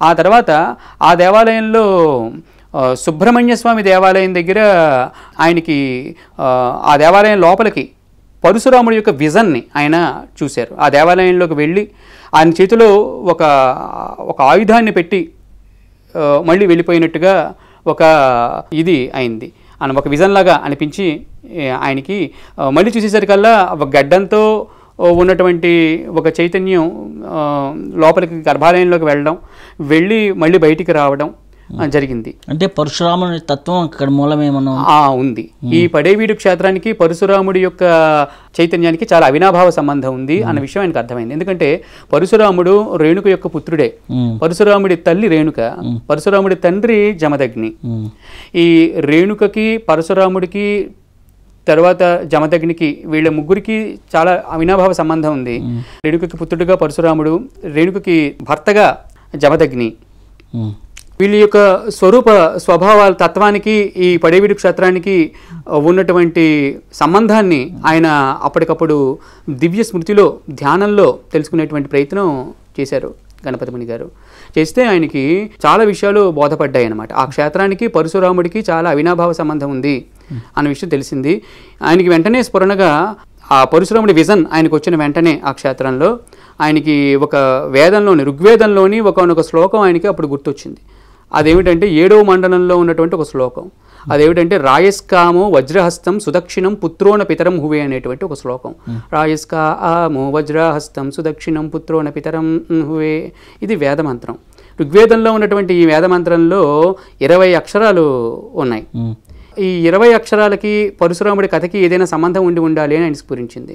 ఆ తర్వాత ఆ దేవాలయంలో సుబ్రహ్మణ్య స్వామి దేవాలయం దగ్గర ఆయనకి ఆ, దేవాలయం లోపలికి పరశురాముడి యొక్క విజన్ని ఆయన చూశారు. ఆ దేవాలయంలోకి వెళ్ళి ఆయన చేతిలో ఒక ఒక ఆయుధాన్ని పెట్టి మళ్ళీ వెళ్ళిపోయినట్టుగా ఒక ఇది అయింది. అని ఒక విజన్ లాగా అనిపించి ఆయనకి మళ్ళీ చూసేసరికల్లా ఒక గడ్డంతో ఉన్నటువంటి ఒక చైతన్యం లోపలికి గర్భాలయంలోకి వెళ్ళడం వెళ్ళి మళ్ళీ బయటికి రావడం జరిగింది. అంటే పరశురాముని తత్వం అక్కడ మూలమేమన్నా ఆ ఉంది. ఈ పడేవీడు క్షేత్రానికి పరశురాముడి యొక్క చైతన్యానికి చాలా అవినాభావ సంబంధం ఉంది అన్న విషయం ఆయనకు అర్థమైంది. ఎందుకంటే పరశురాముడు రేణుక యొక్క పుత్రుడే. పరశురాముడి తల్లి రేణుక పరశురాముడి తండ్రి జమదగ్ని. ఈ రేణుకకి పరశురాముడికి తర్వాత జమదగ్నికి వీళ్ళ ముగ్గురికి చాలా అవినాభావ సంబంధం ఉంది. రేణుకకి పుత్రుడిగా పరశురాముడు రేణుకకి భర్తగా జమదగ్ని. వీళ్ళ యొక్క స్వరూప స్వభావాల తత్వానికి ఈ పడేవిడి క్షేత్రానికి ఉన్నటువంటి సంబంధాన్ని ఆయన అప్పటికప్పుడు దివ్య స్మృతిలో ధ్యానంలో తెలుసుకునేటువంటి ప్రయత్నం చేశారు గణపతిముని గారు. చేస్తే ఆయనకి చాలా విషయాలు బోధపడ్డాయి అన్నమాట ఆ క్షేత్రానికి పరశురాముడికి చాలా అవినాభావ సంబంధం ఉంది అన్న విషయం తెలిసింది. ఆయనకి వెంటనే స్ఫురణగా ఆ పరశురాముడి విజన్ ఆయనకు వచ్చిన వెంటనే ఆ క్షేత్రంలో. ఆయనకి ఒక వేదంలోని ఋగ్వేదంలోని ఒకనొక శ్లోకం ఆయనకి అప్పుడు గుర్తొచ్చింది. అదేమిటంటే ఏడవ మండలంలో ఉన్నటువంటి ఒక శ్లోకం. అదేమిటంటే రాయస్కామో వజ్రహస్తం సుదక్షిణం పుత్రోన పితరం హువే అనేటువంటి ఒక శ్లోకం. రాయస్కామో వజ్రహస్తం సుదక్షిణం పుత్రోన పితరం హువే. ఇది వేదమంత్రం. ఋగ్వేదంలో ఉన్నటువంటి ఈ వేదమంత్రంలో ఇరవై అక్షరాలు ఉన్నాయి. ఈ ఇరవై అక్షరాలకి పరశురాముడి కథకి ఏదైనా సంబంధం ఉండి ఉండాలి అని ఆయన స్ఫురించింది.